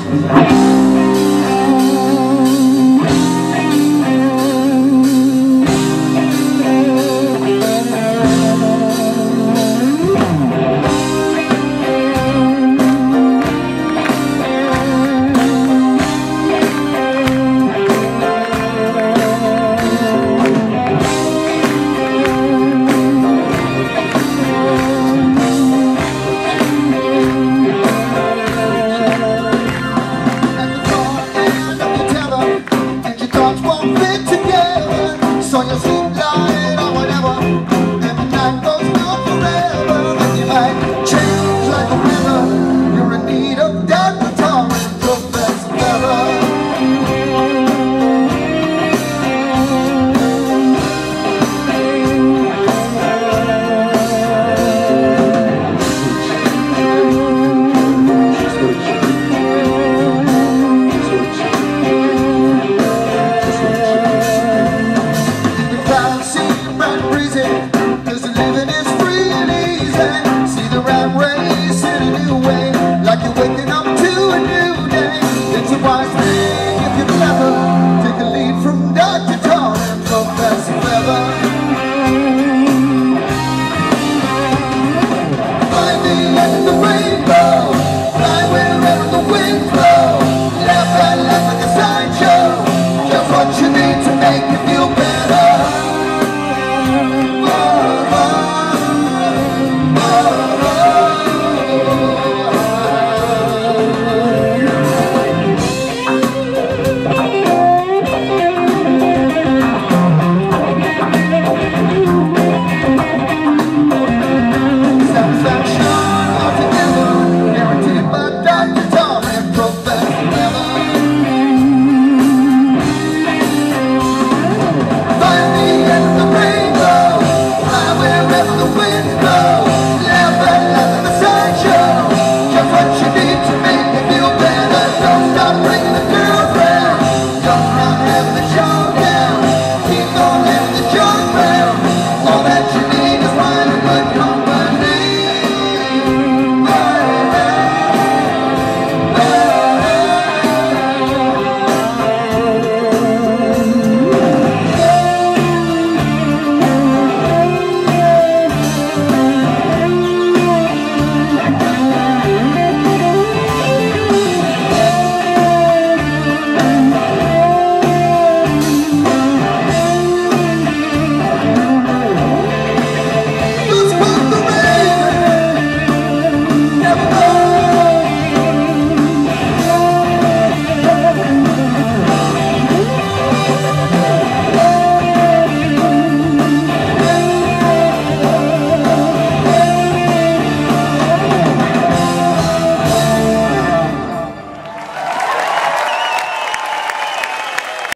Música